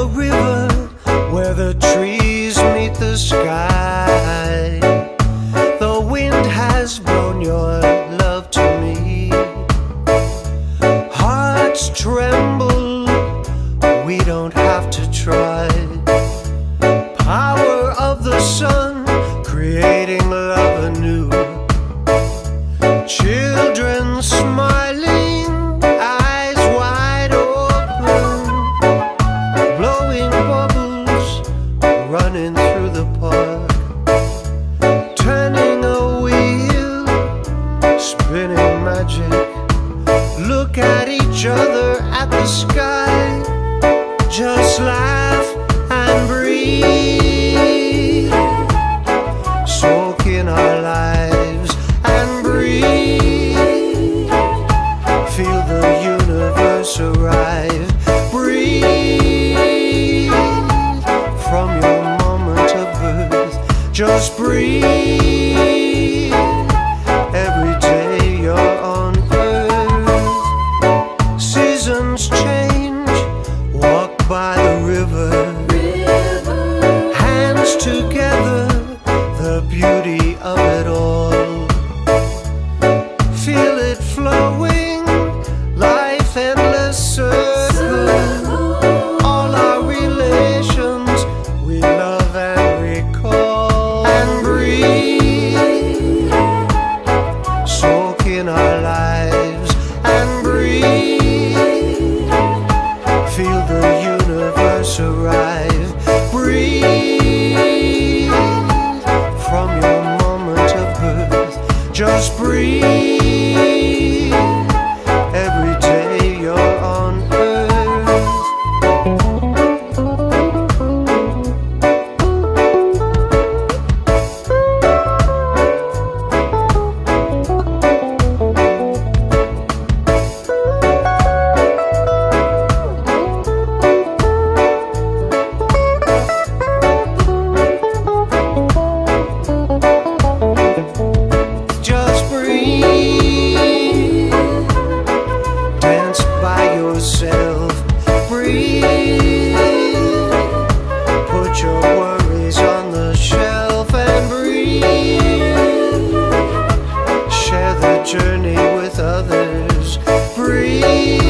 a river where the trees meet the sky. each other at the sky. Just laugh and breathe. Soak in our lives and breathe. Feel the universe arrive. Breathe from your moment of birth. Just breathe. Just breathe. journey with others. Breathe,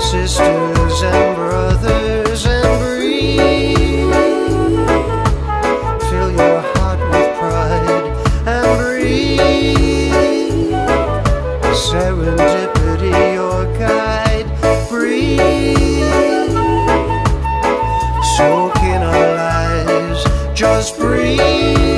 sisters and brothers, and breathe. Fill your heart with pride and breathe. Serendipity, your guide. Breathe. Soak in our lives, just breathe.